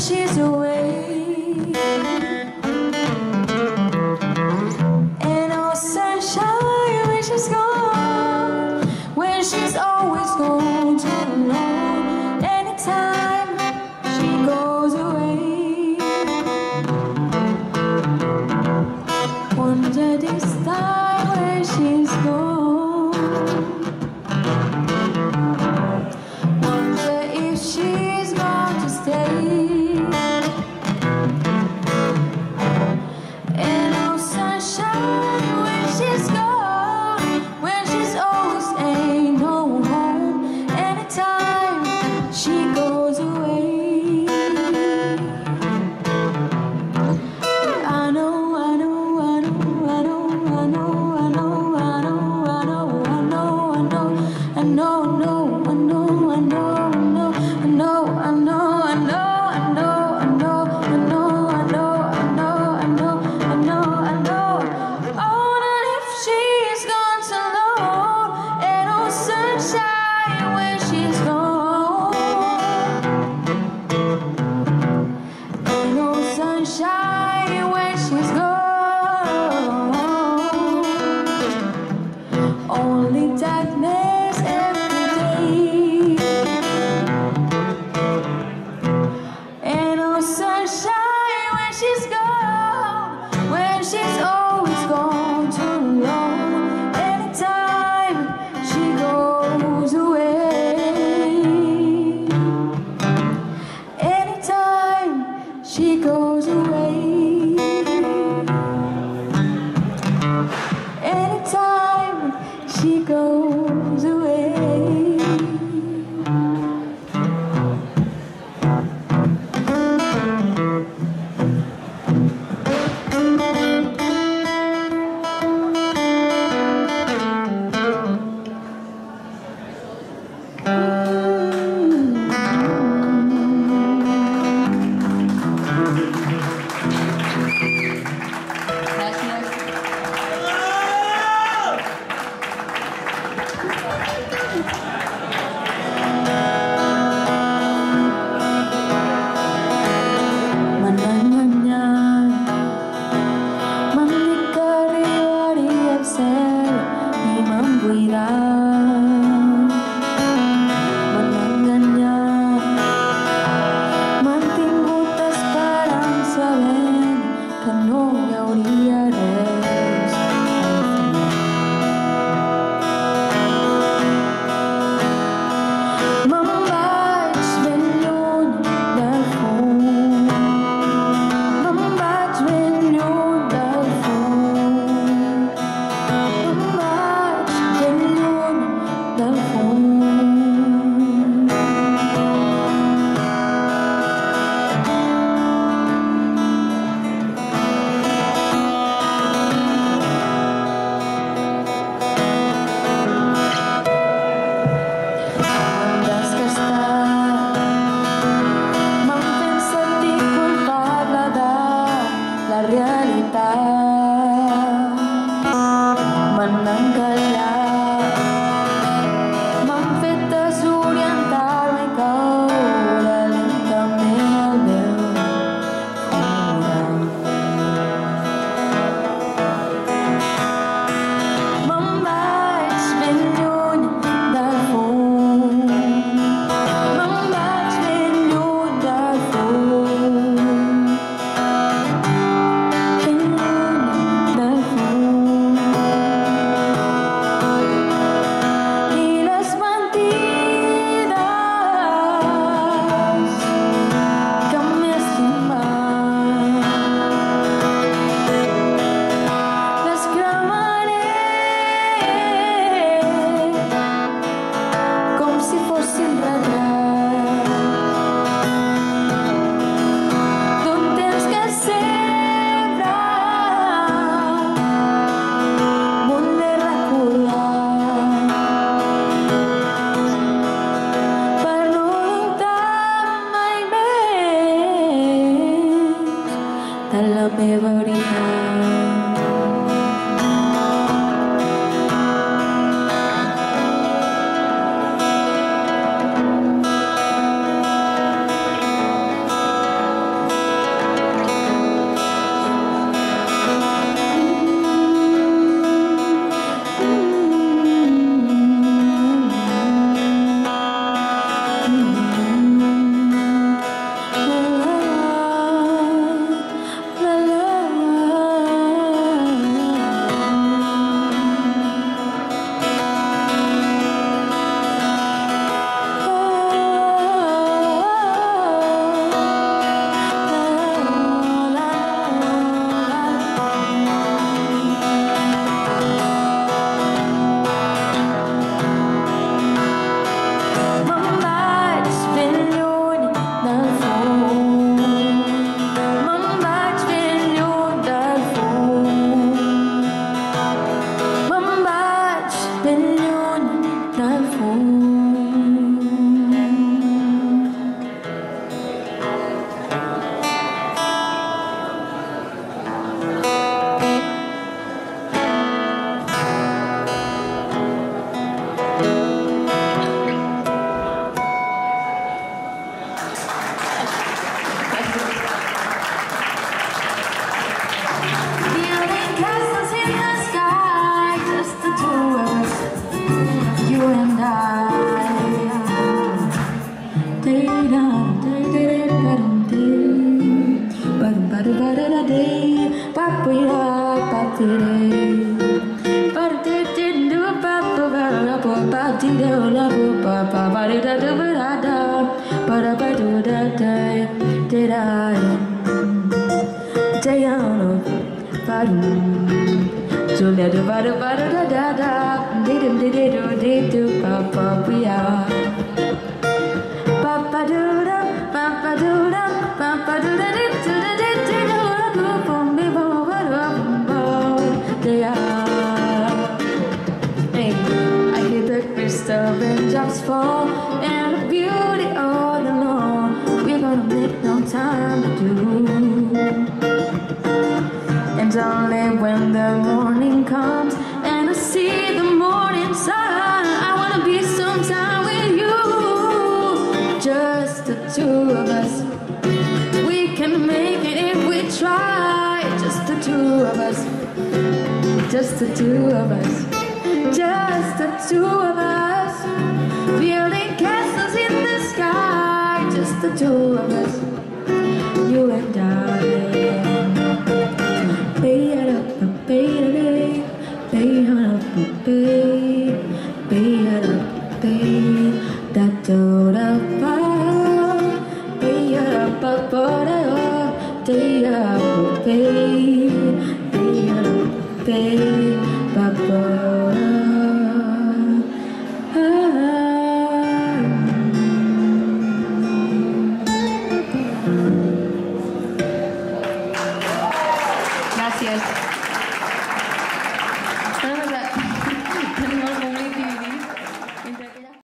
she's away. Sunshine when she's gone. Ti da la bu ba ba ba da da da ba da da ba da ba do da da da da da ya no ba do so da da ba da ba da da da da di di di di do di do ba ba ba ya ba ba do da ba ba do da ba ba do da di do da di fall and the beauty all alone. We're gonna make no time to do. And only when the morning comes and I see the morning sun, I wanna be sometime with you. Just the two of us. We can make it if we try. Just the two of us. Just the two of us. Just the two of us. Building castles in the sky. Just the two of us. You and I. Bay up, bay bay, bay up, bay, bay